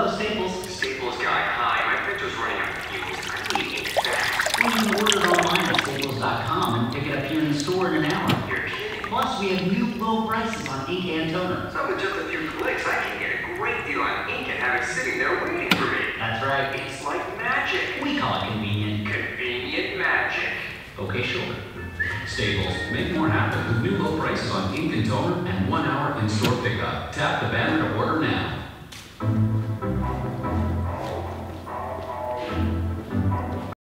Hello, Staples. Staples guy, hi. My printer's running out of fumes. I need ink fast. Well, you can order it online at staples.com and pick it up here in the store in an hour. You're kidding. Plus, we have new low prices on ink and toner. So with just a few clicks, I can get a great deal on ink and have it sitting there waiting for me. That's right. It's like magic. We call it convenient. Convenient magic. Okay, sure. Staples, make more happen with new low prices on ink and toner and one hour in-store pickup. Tap the banner to order